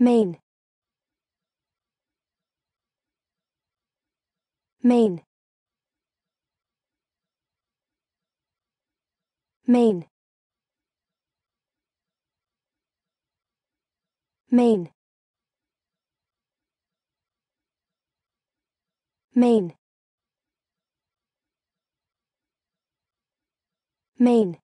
main. Main. Main. Main. Main. Main.